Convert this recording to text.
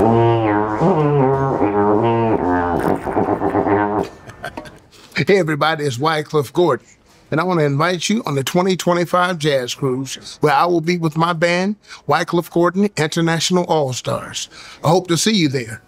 Hey, everybody, it's Wycliffe Gordon, and I want to invite you on the 2025 Jazz Cruise, where I will be with my band, Wycliffe Gordon International All Stars. I hope to see you there.